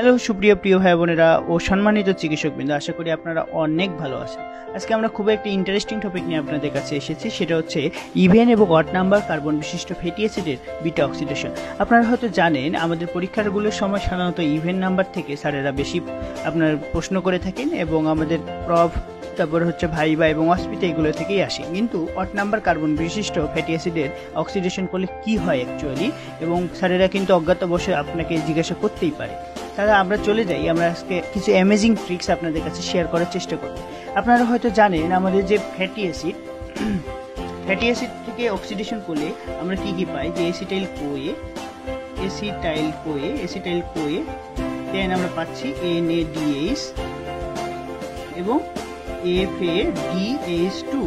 Hello, সুপ্রিয় প্রিয় ভাই বোনেরা ও সম্মানিত চিকিৎসক চিকিৎসকবৃন্দ, আশা করি আপনারা অনেক ভালো আছেন। আজকে আমরা খুব একটি ইন্টারেস্টিং টপিক নিয়ে আপনাদের কাছে এসেছি, সেটা হচ্ছে ইভেন এবং অড নাম্বার কার্বন বিশিষ্ট ফ্যাটি অ্যাসিডের বিটা অক্সিডেশন আপনারা হয়তো জানেন, আমাদের পরীক্ষাগুলোর সময় সাধারণত ইভেন নাম্বার থেকে স্যারেরা বেশি আপনার প্রশ্ন করে থাকেন এবং আমাদের প্রভ তারপর হচ্ছে ভাইবা এবং অস্পিতা এগুলো থেকেই আসে। কিন্তু অট নাম্বার কার্বন বিশিষ্ট ফ্যাটি অ্যাসিডের অক্সিডেশন করলে কি হয় অ্যাকচুয়ালি এবং স্যারেরা কিন্তু অজ্ঞাত বসে আপনাকে জিজ্ঞাসা করতেই পারে। তাহলে আমরা চলে যাই। আমরা আজকে কিছু অ্যামেজিং ট্রিক্স আপনাদের কাছে শেয়ার করার চেষ্টা করব। আপনারা হয়তো জানেন, আমাদের যে ফ্যাটি অ্যাসিড ফ্যাটি অ্যাসিড থেকে অক্সিডেশন করলে আমরা কি কি পাই? যে acetyl CoA acetyl CoA acetyl CoA then আমরা পাচ্ছি এন এ ডিএইচ এবং এফ এ ডিএইচ টু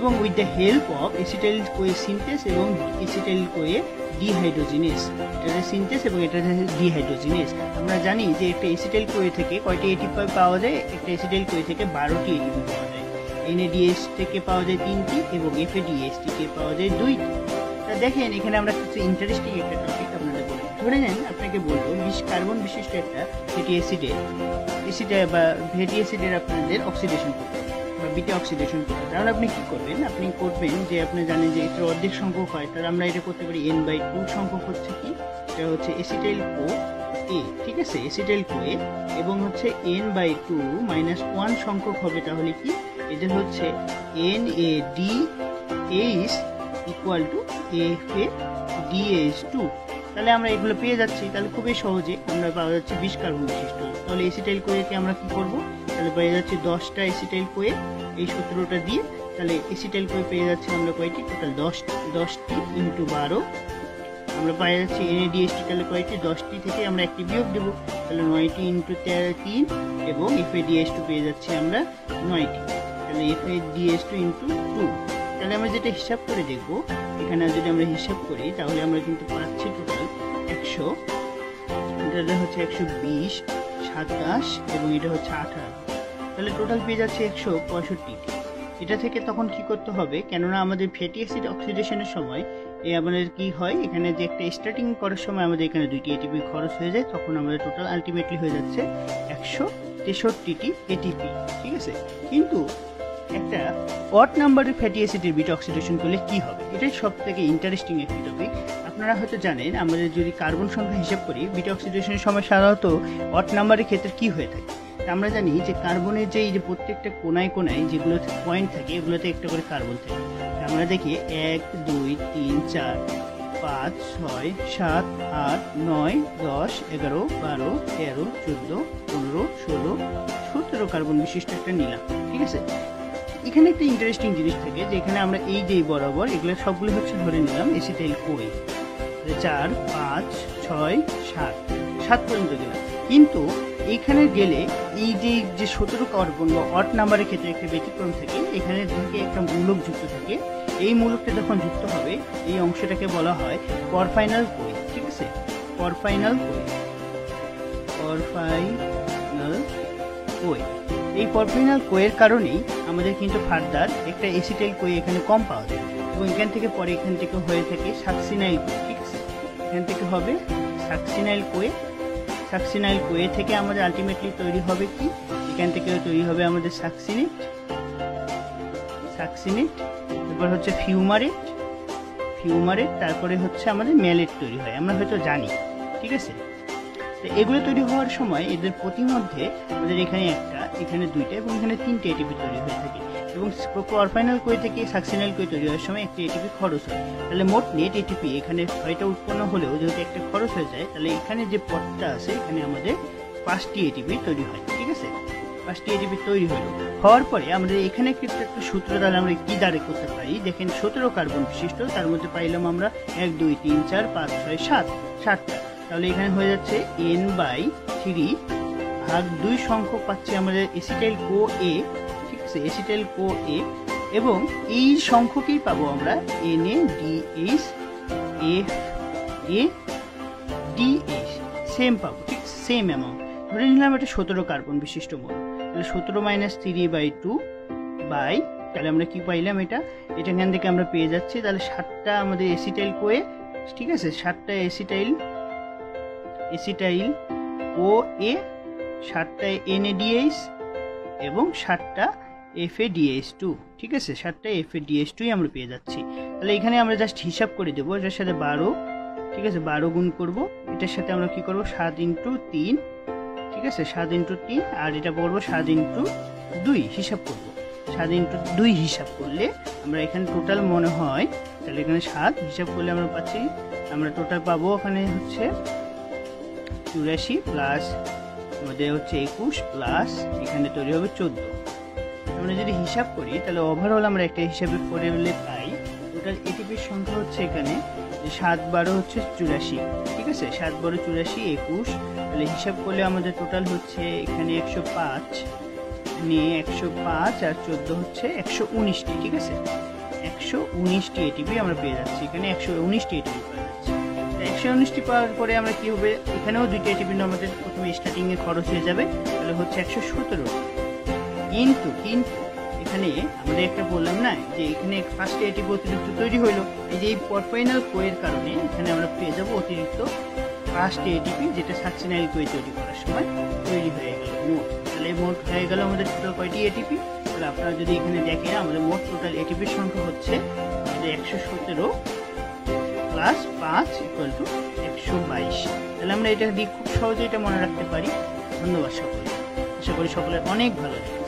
এবং with the help of acetyl CoA synthase এবং এসিটাইল কোয়ে ডিহাইড্রোজিনেস এটা সিনথেস এবং এটা ডিহাইড্রোজিনেস আমরা জানি যে একটা এসিটাইল কোয়ে থেকে কয়টি এটিপি পাওয়া যায়? একটা এসিটাইল কোয়ে থেকে বারোটি এটিপি পাওয়া যায়। এনএডিএস থেকে পাওয়া যায় তিনটি এবং এফএডিএস থেকে পাওয়া যায় দুইটি। তা দেখেন, এখানে আমরা কিছু ইন্টারেস্টিং একটা টপিক আপনাদের বলি। ধরে নেন, আপনাকে বলব, বিশ কার্বন বিশিষ্ট একটা ফ্যাটি অ্যাসিডের অ্যাসিডে বা ফ্যাটি অ্যাসিডের আপনাদের অক্সিডেশন করতে বা বিটা অক্সিডেশন করতে তাহলে আপনি কি করবেন? আপনি করবেন যে আপনি জানেন যে এটা অর্ধেক সংখ্যক হয়, তাহলে আমরা এটা করতে পারি এন বাই টু সংখ্যক হচ্ছে কি? এটা হচ্ছে এসিটাইল কো এ ঠিক আছে? এসিটাইল কো এ এবং হচ্ছে N by two minus one সংখ্যক হবে তাহলে কি? এটা হচ্ছে N A D H equal to F A DH two তাহলে আমরা এগুলো পেয়ে যাচ্ছি, তাহলে খুবই সহজে আমরা পাওয়া যাচ্ছে বিশ কার্বন বিশিষ্ট। তাহলে এসিটাইল কোয়েকে আমরা কি করব? তাহলে পেয়ে যাচ্ছি দশটা এসিটাইল কোয়ে এই সতেরোটা দিয়ে, তাহলে এসিটাইল কোয়ে পেয়ে যাচ্ছি আমরা কয়টি? টোটাল দশ দশটি ইন্টু বারো। আমরা পেয়ে যাচ্ছি এনএডিএসটি তাহলে কয়টি? দশটি থেকে আমরা একটি বিয়োগ দেবো। তাহলে নয়টি ইন্টু তেরো তিন এবং এফএডিএস টু পেয়ে যাচ্ছি আমরা নয়টি। তাহলে এফএডিএস টু ইন্টু টু তাহলে আমরা যেটা হিসাব করে দেখব, এখানে যদি আমরা হিসাব করি, তাহলে আমরা কিন্তু পাচ্ছি টোটাল একশো। এটা হচ্ছে একশো বিশ, সাতাশ, এবং এটা হচ্ছে আঠাশ তাহলে টোটাল পেয়ে যাচ্ছে একশো পঁয়ষট্টি। এটা থেকে তখন কি করতে হবে? কেননা আমাদের ফ্যাটি অ্যাসিড অক্সিডেশনের সময় এই আমাদের কি হয়? এখানে যে একটা স্টার্টিং করার সময় আমাদের এখানে দুইটি এটিপি খরচ হয়ে যায়, তখন আমাদের টোটাল আলটিমেটলি হয়ে যাচ্ছে একশো তেষট্টিটি এটিপি ঠিক আছে? কিন্তু একটা অট নাম্বারের ফ্যাটি অ্যাসিডের বিটা অক্সিডেশন করলে কি হবে? এটাই সব থেকে ইন্টারেস্টিং একটি টপিক আপনারা হয়তো জানেন, আমাদের যদি কার্বন সংখ্যা হিসাব করি, বিটা অক্সিডেশনের সময় সাধারণত অট নাম্বারের ক্ষেত্রে কি হয়ে থাকে? আমরা জানি যে কার্বনের যে এই যে প্রত্যেকটা কোনায় কোনায় যেগুলো পয়েন্ট থাকে, এগুলোতে একটা করে কার্বন থাকে। আমরা দেখি এক, দুই, তিন, চার, পাঁচ, ছয়, সাত, আট, নয়, দশ, এগারো, বারো, তেরো, চোদ্দ, পনেরো, ষোলো, সতেরো কার্বন বিশিষ্ট একটা নিলাম, ঠিক আছে? এখানে একটা ইন্টারেস্টিং জিনিস থাকে, যে এখানে আমরা এই যে বরাবর, এগুলো সবগুলো হচ্ছে ধরে নিলাম এসিটাইল কোই চার, পাঁচ, ছয়, সাত। সাত পর্যন্ত গেলাম কিন্তু এইখানে গেলে এই যে যে সতেরো কার্বন বা অট নাম্বারের ক্ষেত্রে একটা ব্যতিক্রম থাকে, এখানে থেকে একটা মূলক যুক্ত থাকে। এই মূলকটা যখন যুক্ত হবে, এই অংশটাকে বলা হয় পরফাইনাল কোই ঠিক আছে? পরফাইনাল কোই পরফাইনাল কোই এই পরফাইনাল কোয়ের কারণেই আমাদের কিন্তু ফার্দার একটা এসিটাইল কোয়ে এখানে কম পাওয়া যায় এবং এখান থেকে পরে এখান থেকে হয়ে থাকে সাকসিনাইল ঠিক আছে? এখান থেকে হবে সাকসিনাইল কোয়ে। সাকসিনাইল কোয়ে থেকে আমাদের আলটিমেটলি তৈরি হবে কি? এখান থেকে তৈরি হবে আমাদের সাকসিনেট সাকসিনেট তারপর হচ্ছে ফিউমারেট ফিউমারেট তারপরে হচ্ছে আমাদের ম্যালেট তৈরি হয়, আমরা হয়তো জানি, ঠিক আছে? তো এগুলো তৈরি হওয়ার সময় এদের প্রতিমধ্যে আমাদের এখানে একটা, এখানে দুইটা এবং এখানে তিনটে এটিপি তৈরি হয়ে থাকে। এবং অরফাইনাল কোয়ে থেকে সাকসিনাল কোয়ে তৈরি হওয়ার সময় একটি এটিপি খরচ হয়। তাহলে মোট নেট এটিপি এখানে ছয়টা উৎপন্ন হলেও যেহেতু একটা খরচ হয়ে যায়, তাহলে এখানে যে পথটা আছে, এখানে আমাদের পাঁচটি এটিপি তৈরি হয়, ঠিক আছে? পাঁচটি এটিপি তৈরি হলো। হওয়ার পরে আমাদের এখানে কিন্তু একটা সূত্র দ্বারা আমরা কি দ্বারা করতে পারি? দেখেন সতেরো কার্বন বিশিষ্ট, তার মধ্যে পাইলাম আমরা এক, দুই, তিন, চার, পাঁচ, ছয়, সাত। সাতটা। তাহলে এখানে হয়ে যাচ্ছে এন বাই থ্রি ভাগ দুই সংখ্যক পাচ্ছি আমাদের এসিটাইল কো এ ঠিক আছে এসিটাইল কো এ এবং এই সংখ্যকেই পাবো আমরা N A D H F A D H same পাবো, ঠিক সেম অ্যামাউন্ট ধরে নিলাম এটা সতেরো কার্বন বিশিষ্ট মূল। তাহলে সতেরো minus three by two by তাহলে আমরা কি পাইলাম এটা? এটা এখান থেকে আমরা পেয়ে যাচ্ছি, তাহলে সাতটা আমাদের এসিটাইল কোয়ে ঠিক আছে, সাতটা এসিটাইল এসিটাইল ও এ সাতটা এন এ ডিএইচ এবং সাতটা এফ এ ডিএইচ টু ঠিক আছে? সাতটা এফ এ টুই আমরা পেয়ে যাচ্ছি। তাহলে এখানে আমরা জাস্ট হিসাব করে দেবো, এটার সাথে বারো, ঠিক আছে? বারো গুণ করব। এটার সাথে আমরা কি করব? সাত ইন্টু তিন, ঠিক আছে? সাত ইন্টু তিন, আর এটা করব সাত ইন্টু দুই, হিসাব করব। সাত ইন্টু দুই হিসাব করলে আমরা এখানে টোটাল মনে হয়, তাহলে এখানে সাত হিসাব করলে আমরা পাচ্ছি, আমরা টোটাল পাবো ওখানে হচ্ছে চুরাশি প্লাস আমাদের হচ্ছে একুশ প্লাস এখানে তৈরি হবে চোদ্দ। আমরা যদি হিসাব করি, তাহলে ওভারঅল আমরা একটা হিসাবে করে পাই। টোটাল এটিপির সংখ্যা হচ্ছে এখানে সাত বারো হচ্ছে চুরাশি। ঠিক আছে? সাত বারো, চুরাশি, একুশ। তাহলে হিসাব করলে আমাদের টোটাল হচ্ছে এখানে একশো পাঁচ নিয়ে একশো পাঁচ আর চোদ্দ হচ্ছে একশো উনিশটি। ঠিক আছে? একশো উনিশটি এটিপি আমরা পেয়ে যাচ্ছি। এখানে একশো উনিশটি এটিপি একশো উনিশটি পাওয়ার পরে আমরা কি হবে? এখানেও দুইটা এটিপি আমাদের প্রথমে স্টার্টিং এ খরচ হয়ে যাবে। তাহলে হচ্ছে একশো সতেরো কিন্তু কিন্তু, এখানে আমাদের একটা বললাম না, যে এখানে ফার্স্টে এটিপি অতিরিক্ত তৈরি হলো এই যে এই পরফাইনাল কোয়ের কারণে এখানে আমরা পেয়ে যাব অতিরিক্ত ফার্স্ট এটিপি যেটা সাকসিনাইল কোয়ে তৈরি করার সময় তৈরি হয়ে গেল মোট। তাহলে মোট হয়ে গেল আমাদের টোটাল কয়টি এটিপি তাহলে আপনারা যদি এখানে দেখেন, আমাদের মোট টোটাল এটিপির সংখ্যা হচ্ছে একশো সতেরো। প্লাস পাঁচ ইকুয়াল টু একশো বাইশ। তাহলে আমরা এটা দিয়ে খুব সহজে এটা মনে রাখতে পারি। ধন্যবাদ সকলে আশা করি সকলের অনেক ভালো লাগে